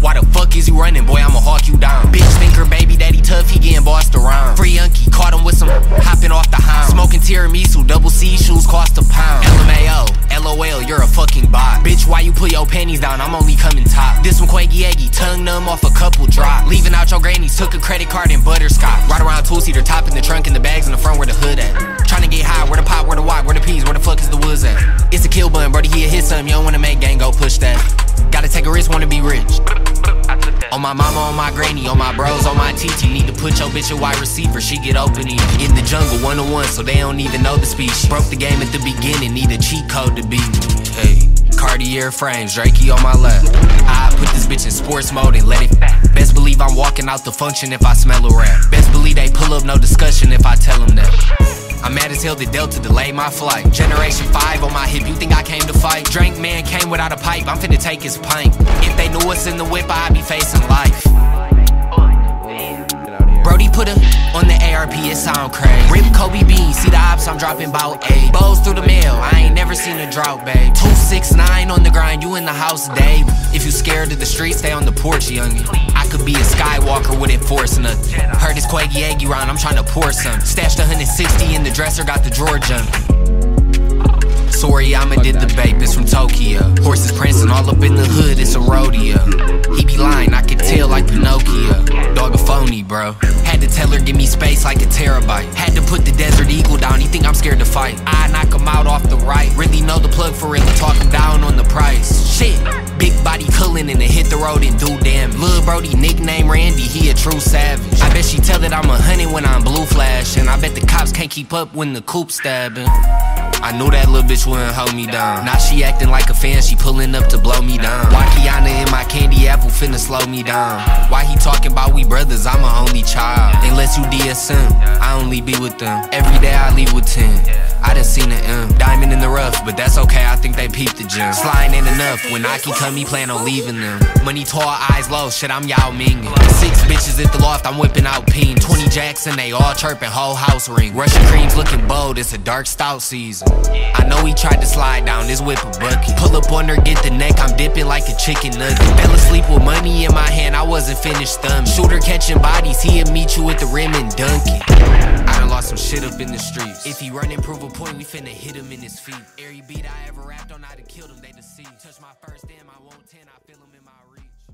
Why the fuck is you running, boy? I'ma hawk you down. Bitch think her baby daddy tough, he getting bossed around. Free Unky, caught him with some hopping off the hound. Smoking tiramisu, double C shoes cost a pound. LMAO, LOL, you're a fucking bot. Bitch, why you put your panties down? I'm only coming top. This one quaggy eggy, tongue numb off a couple drop. Leaving out your grannies, took a credit card and butterscotch. Ride around two seater, top in the trunk and the bags in the front where the hood at. Trying to get high, where the pop, where the wok, where the peas, where the fuck is the woods at? It's a kill button, brody, he'll hit something. You don't wanna make gang, go push that. Gotta take a risk, wanna be rich. On my mama, on my granny, on my bros, on my TT. Need to put your bitch a wide receiver, she get open in. In the jungle, one on one, so they don't even know the speech. Broke the game at the beginning, need a cheat code to beat. Hey, Cartier frames, Drakey on my left. I put this bitch in sports mode and let it Best believe I'm walking out the function if I smell a rap. Best believe they pull up, no discussion if I tell them that. I'm mad as hell the Delta delayed my flight. Generation 5 on my hip, you think I came fight? Man came without a pipe, I'm finna take his pint. If they knew what's in the whip, I'd be facing life. Brody put a on the ARP, it sound crazy. Rip Kobe Bean, see the ops, I'm dropping bout eight. Bows through the mail, I ain't never seen a drought, babe. 269 on the grind, you in the house, Dave. If you scared of the street, stay on the porch, youngin'. I could be a Skywalker with it force nothing. Heard this Quaggy Eggy round, I'm trying to pour some. Stashed 160 in the dresser, got the drawer jumping. Sorry, I'ma did the babe, it's from Tokyo. Horses prancing all up in the hood, it's a rodeo. He be lying, I can tell like Pinocchio. Dog a phony, bro. Had to tell her, give me space like a terabyte. Had to put the Desert Eagle down, he think I'm scared to fight. I knock him out off the right. Really know the plug for real, talk him down on the price. Shit, big body coolin' and it hit the road and do damn. Lil Brody, nickname Randy, he a true savage. Bet she tell that I'm a honey when I'm blue flash. And I bet the cops can't keep up when the coupe stabbing. I knew that little bitch wouldn't hold me down. Now she acting like a fan, she pulling up to blow me down. Why Kiana in my candy apple finna slow me down? Why he talking about we brothers? I'm a only child. Unless you DSM, I only be with them. Every day I leave with 10. I done seen the M. Diamond in the rough, but that's okay, I think they peeped the gem. Sliding ain't enough, when I can come, he plan on leaving them. Money tall, eyes low, shit, I'm Yao Ming. Six bitches at the loft, I'm whipping out peen. 20 Jackson, they all chirping, whole house ring. Russian creams looking bold, it's a dark stout season. I know he tried to slide down this whip a bucket. Pull up on her, get the neck, I'm dipping like a chicken nugget. Fell asleep with money in my hand, I wasn't finished stomach. Shooter catching bodies, he'll meet you at the rim and dunk it. Some shit up in the streets. If he run and prove a point, we finna hit him in his feet. Every beat I ever rapped on, I'd have killed him, they deceived. Touch my first M, I won't 10, I feel him in my